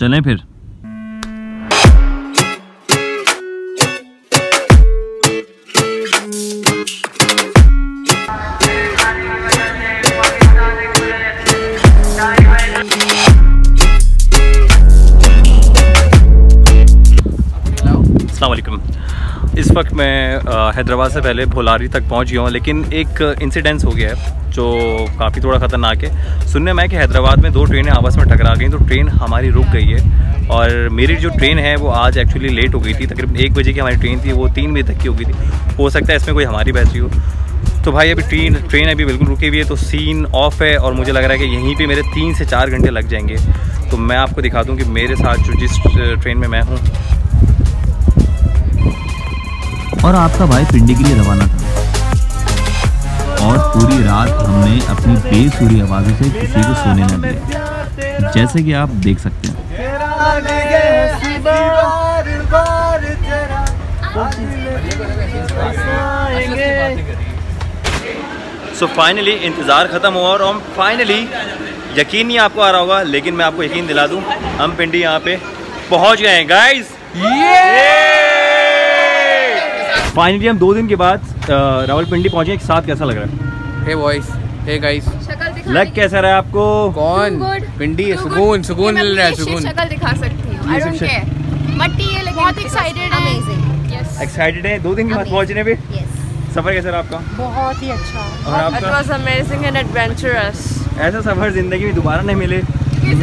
चलें फिर। हैदराबाद से पहले भोलारी तक पहुँच गया हूँ, लेकिन एक इंसिडेंस हो गया है, जो काफ़ी थोड़ा ख़तरनाक है। सुनने में कि हैदराबाद में दो ट्रेनें आपस में टकरा गई तो ट्रेन हमारी रुक गई है। और मेरी जो ट्रेन है, वो आज एक्चुअली लेट हो गई थी, तकरीबन एक बजे की हमारी ट्रेन थी, वो तीन बजे तक की हो गई थी। हो सकता है इसमें कोई हमारी बैटरी हो। तो भाई, अभी ट्रेन ट्रेन अभी बिल्कुल रुकी हुई है तो सीन ऑफ़ है, और मुझे लग रहा है कि यहीं पे मेरे तीन से चार घंटे लग जाएँगे। तो मैं आपको दिखा दूँ कि मेरे साथ जो जिस ट्रेन में मैं हूँ और आपका भाई पिंडी के लिए रवाना था। और पूरी रात हमने अपनी बेसुरी आवाज़ों से किसी को सोने न दिया। जैसे कि आप देख सकते हैं। सो so फाइनली इंतज़ार ख़त्म हुआ और हम फाइनली यकीन नहीं आपको आ रहा होगा लेकिन मैं आपको यकीन दिला दूँ हम पिंडी यहाँ पे पहुँच गए हैं। गाइस ये फाइनली हम दो दिन के बाद रावलपिंडी पहुँचे एक साथ कैसा लग रहा है? हे बॉयज़ हे गाइस लग कैसा रहा है आपको? कौन? पिंडी सुकून सुकून मिल रहा है सुकून। शक्ल दिखा सकती हूँ आई डोंट केयर मट्टी है लेकिन बहुत एक्साइटेड है। अमेजिंग यस एक्साइटेड है? दो दिन के बाद पहुँचने पे? यस सफ़र कैसा रहा आपका? बहुत ही अच्छा। और आपका? It was amazing and adventurous ऐसा सफ़र ज़िंदगी में दोबारा नहीं मिले।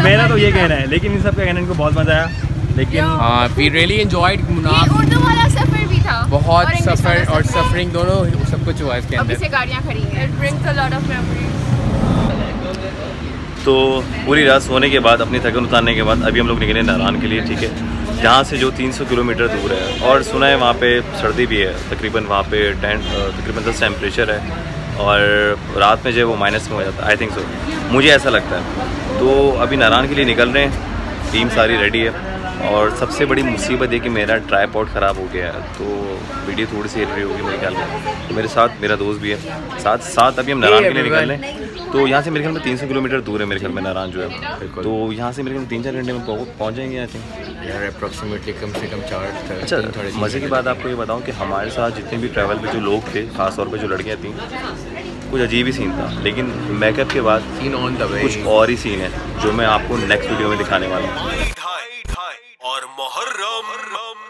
मेरा तो ये कहना है लेकिन इन सब का कहना इनको बहुत मज़ा आया। लेकिन हाँ वी रियली एंजॉयड मुनाफ बहुत सफ़र और सफरिंग दोनों सब कुछ हुआ इसके अंदर। से गाड़ियाँ खड़ी हैं। It brings a lot of memories तो पूरी रात सोने के बाद अपनी थकन उतारने के बाद अभी हम लोग निकले नारायण के लिए ठीक है? जहाँ से जो 300 किलोमीटर दूर है और सुना है वहाँ पे सर्दी भी है तकरीबन वहाँ पे टेंट तकरीबन दस टेम्परेचर है और रात में जो है वो माइनस में हो जाता है आई थिंक सो मुझे ऐसा लगता है। तो अभी नारायण के लिए निकल रहे हैं टीम सारी रेडी है। और सबसे बड़ी मुसीबत है कि मेरा ट्राईपॉड ख़राब हो गया है तो वीडियो थोड़ी सी हिल रही होगी मेरे ख्याल में। तो मेरे साथ मेरा दोस्त भी है। साथ साथ अभी हम नारायण के लिए निकल रहे हैं तो यहाँ से मेरे ख्याल में तीन सौ किलोमीटर दूर है मेरे ख्याल में नारायण जो है। तो यहाँ से मेरे ख्याल में तीन चार घंटे में पहुँच जाएँगे आई थिंक यार अप्रॉक्सीमेटली कम से कम चार अच्छा मज़े की बात आपको ये बताऊँ कि हमारे साथ जितने भी ट्रैवल पे जो लोग थे खासतौर पर जो लड़कियाँ थी कुछ अजीब ही सीन था। लेकिन मेकअप के बाद सीन ऑन द कुछ और ही सीन है जो मैं आपको नेक्स्ट वीडियो में दिखाने वाला हूँ। और मोहर्रम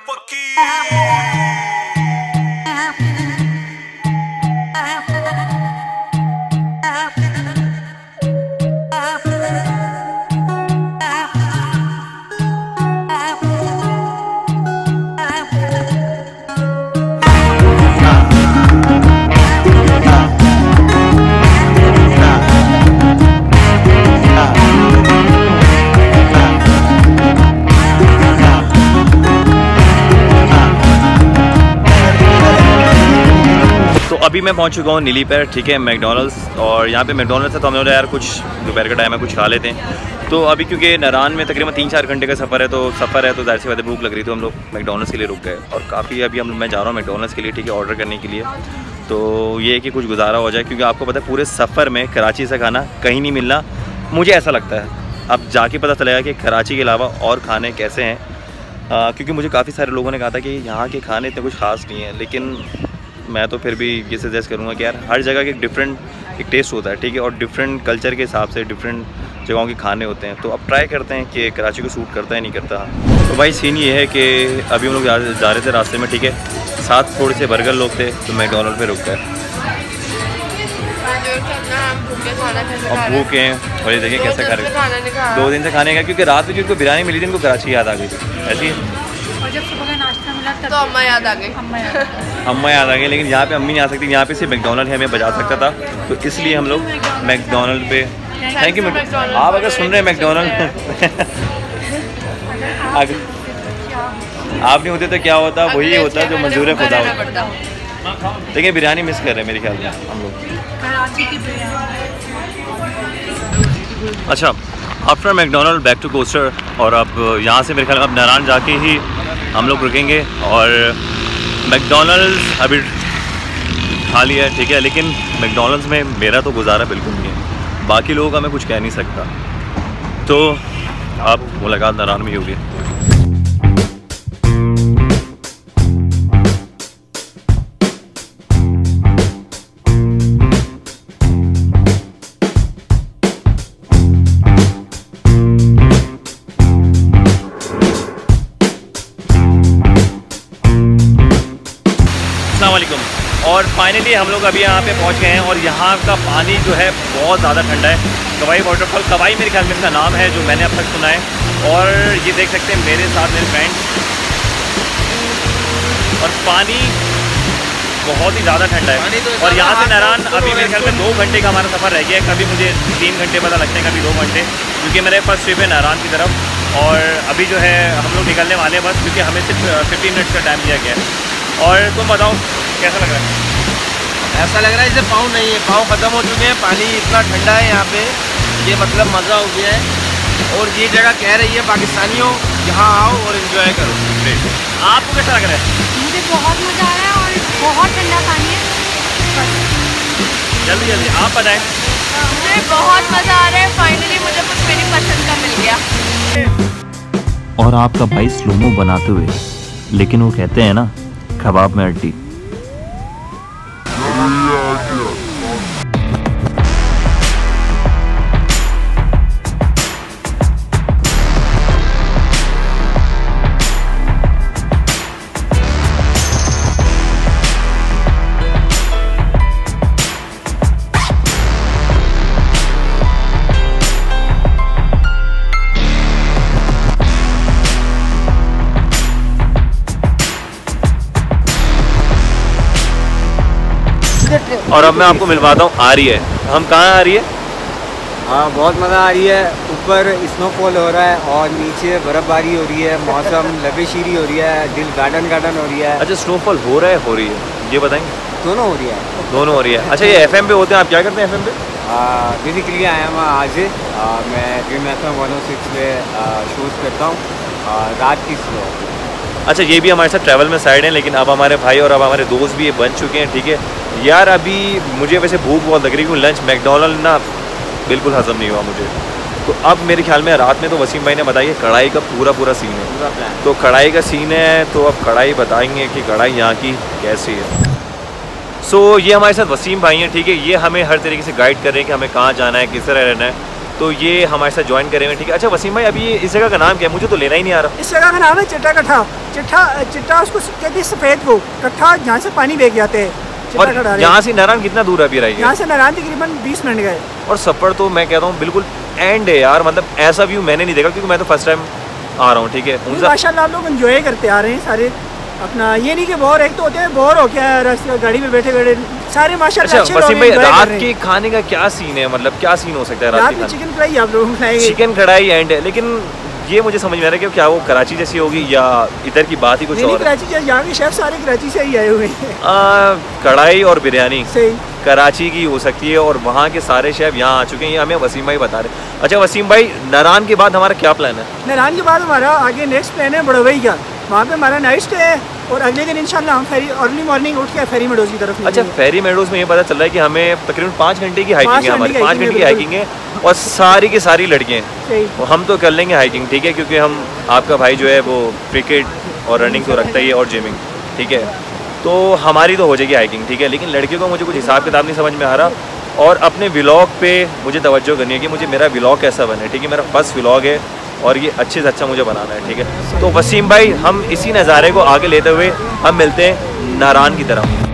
पक्की अभी मैं पहुँच चुका हूँ नीली पैर ठीक है मैकडोनल्ड्स और यहाँ पे मैकडोनल्ड्स है तो हम लोग यार कुछ दोपहर का टाइम है कुछ खा लेते हैं। तो अभी क्योंकि नारान में तकरीबन तीन चार घंटे का सफ़र है तो सफ़र है तो ज़ाहिर सी बात भूख लग रही तो हम लोग मैकडोनल्ड्स के लिए रुक गए। और काफ़ी अभी हम मैं जा रहा हूँ मैकडोनल्ड्स के लिए ठीक है ऑर्डर करने के लिए। तो ये कि कुछ गुजारा हो जाए क्योंकि आपको पता है पूरे सफ़र में कराची से खाना कहीं नहीं मिलना मुझे ऐसा लगता है। अब जाके पता चलेगा कि कराची के अलावा और खाने कैसे हैं। आ, क्योंकि मुझे काफ़ी सारे लोगों ने कहा था कि यहाँ के खाने इतने कुछ ख़ास नहीं है लेकिन मैं तो फिर भी ये सजेस्ट करूँगा कि यार हर जगह के एक डिफरेंट एक टेस्ट होता है ठीक है? और डिफरेंट कल्चर के हिसाब से डिफरेंट जगहों के खाने होते हैं। तो अब ट्राई करते हैं कि कराची को सूट करता है नहीं करता। तो भाई सीन ये है कि अभी हम लोग जा रहे थे रास्ते में ठीक है? साथ थोड़े से बर्गर लोग थे तो मैकडोनल्ड पे रुक गए। अब भूखे हैं और ये देखिए कैसे खा रहे दो दिन से खाने का क्योंकि रात में जिनको बिरयानी मिली थी उनको कराची याद आ गई। थी ऐसी तो अम्मा याद आ गई। अम्मा याद आ गई। लेकिन यहाँ पे अम्मी नहीं आ सकती यहाँ पे सिर्फ़ मैकडोनल्ड हमें बजा सकता था। तो इसलिए हम लोग मैकडोनल्ड पे थैंक यू आप अगर सुन रहे हैं मैकडोनल्ड आप नहीं होते तो क्या होता? वही होता जो मंजूर है खुदा होता देखिए बिरयानी मिस कर रहे हैं मेरे ख्याल में हम लोग। अच्छा after McDonald back to coaster और अब यहाँ से मेरे ख्याल अब नारायण जाके ही हम लोग रुकेंगे और मैकडोनल्ड्स अभी खाली है, ठीक है, लेकिन मैकडोनल्ड्स में मेरा तो गुजारा बिल्कुल नहीं है। बाकी लोगों का मैं कुछ कह नहीं सकता। तो आप मुलाकात नारान में होगी। फाइनली हम लोग अभी यहाँ पे पहुँच गए हैं और यहाँ का पानी जो है बहुत ज़्यादा ठंडा है। कवाई वाटरफॉल कवाई मेरे ख्याल में इसका नाम है जो मैंने अब तक सुना है। और ये देख सकते हैं मेरे साथ मेरे फ्रेंड और पानी बहुत ही ज़्यादा ठंडा है। तो और यहाँ से नारायण अभी मेरे ख्याल में दो घंटे का हमारा सफ़र रह गया है। कभी मुझे तीन घंटे पता लगते हैं कभी दो घंटे। क्योंकि मेरे फ़र्स्ट ट्रिप है नारायण की तरफ़। और अभी जो है हम लोग निकलने वाले हैं बस क्योंकि हमें सिर्फ़ फिफ्टीन मिनट्स का टाइम दिया गया है। और तुम बताओ कैसा लग रहा है? ऐसा लग रहा है जैसे पाँव नहीं है। पाँव ख़त्म हो चुके हैं पानी इतना ठंडा है यहाँ पे। ये मतलब मज़ा हो गया है। और ये जगह कह रही है पाकिस्तानियों यहाँ आओ और इन्जॉय करो। आपको कैसा लग रहा है? मुझे बहुत मज़ा आ रहा है और बहुत ठंडा पानी है। जल्दी जल्दी आप बताएँ। मुझे बहुत मज़ा आ रहा है। फाइनली मुझे कुछ मेरी पसंद का मिल गया। और आपका भाई स्लोमो बनाते हुए। लेकिन वो कहते हैं ना कबाब में अड्डी fire! और अब मैं आपको मिलवाता हूँ आ रही है। हम कहाँ आ रही है? हाँ बहुत मज़ा आ रही है। ऊपर स्नोफॉल हो रहा है और नीचे बर्फ़बारी हो रही है मौसम लबेशीरी हो रही है दिल गार्डन गार्डन हो रही है। अच्छा स्नोफॉल हो रहा है हो रही है। ये बताएँगे? दोनों हो रही है। दोनों हो रही है। अच्छा ये एफएम पे होते हैं आप क्या करते हैं एफएम पे? बेसिकली आया मैं आज मैं dream F M one six पे शूट करता हूँ। रात की स्लो अच्छा ये भी हमारे साथ ट्रैवल में साइड है लेकिन अब हमारे भाई और अब हमारे दोस्त भी ये बन चुके हैं ठीक है? यार अभी मुझे वैसे भूख बहुत लग रही है लंच मैकडोनल्ड ना बिल्कुल हजम नहीं हुआ मुझे। तो अब मेरे ख्याल में रात में तो वसीम भाई ने बताइए कढ़ाई का पूरा पूरा सीन है। पूरा तो कढ़ाई का सीन है तो अब कढ़ाई बताएँगे कि कढ़ाई यहाँ की कैसी है। सो so, ये हमारे साथ वसीम भाई हैं ठीक है? ये हमें हर तरीके से गाइड कर रहे हैं कि हमें कहाँ जाना है किस तरह रहना है। तो ये हमारे साथ ज्वाइन करेंगे ठीक है? अच्छा वसीम भाई अभी इस जगह का नाम क्या है? मुझे तो लेना ही नहीं आ रहा। इस जगह का नाम है चिट्टा कट्ठा। चिट्ठा चिट्टा उसको कहते हैं सफ़ेद को कट्ठा जहाँ से पानी बेच जाते हैं। और यहाँ से नारायण कितना दूर है अभी रही यहाँ से नारायण तकरीबन 20 मिनट गए। और सफ़र तो मैं कहता हूँ बिल्कुल एंड है यार। मतलब ऐसा व्यू मैंने नहीं देखा क्योंकि मैं तो फ़र्स्ट टाइम आ रहा हूँ ठीक है? माशाल्लाह आप लोग एंजॉय करते आ रहे हैं सारे। अपना ये नहीं कि बोर एक तो होते हैं बोर हो क्या रास्ते गाड़ी में बैठे बैठे सारे माशाल्लाह अच्छा वसीम भाई रात के खाने का क्या सीन है? मतलब क्या सीन हो सकता है रात में चिकन फ्राई आप लोगों को चिकन कढ़ाई एंड है लेकिन ये मुझे समझ में आ रहा है कि क्या वो कराची जैसी होगी या इधर की बात ही कुछ और कराची जैसे यहाँ के शेफ सारे कराची से ही आए हुए हैं। कढ़ाई और बिरयानी सही। कराची की हो सकती है और वहाँ के सारे शेफ यहाँ आ चुके हैं हमें वसीम भाई बता रहे अच्छा वसीम भाई नारायण के बाद हमारा क्या प्लान है? नारायण के बाद हमारा आगे नेक्स्ट प्लान है बड़ोई का। वहाँ पे हमारा नाइट स्टे है और अगले दिन इंशाल्लाह हम फेरी अर्ली मॉर्निंग उठ के फेरी मेडोज की तरफ़ अच्छा फेरी मेडोज में ये पता चल रहा है कि हमें तकरीबन पाँच घंटे की हाइकिंग है हमारी पाँच घंटे की हाइकिंग है और सारी की सारी लड़कियाँ तो हम तो कर लेंगे हाइकिंग ठीक है क्योंकि हम आपका भाई जो है वो क्रिकेट और रनिंग तो रखता ही है और जिमिंग ठीक है। तो हमारी तो हो जाएगी हाइकिंग ठीक है लेकिन लड़कियों को मुझे कुछ हिसाब किताब नहीं समझ में आ रहा और अपने व्लॉग पे मुझे तवज्जो करनी है कि मुझे मेरा व्लॉग कैसा बने ठीक है मेरा फ़र्स्ट व्लॉग है। और ये अच्छे से अच्छा मुझे बनाना है, ठीक है? तो वसीम भाई, हम इसी नज़ारे को आगे लेते हुए हम मिलते हैं नारायण की तरफ़।